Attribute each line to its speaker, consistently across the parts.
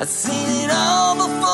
Speaker 1: I've seen it all before.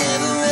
Speaker 1: never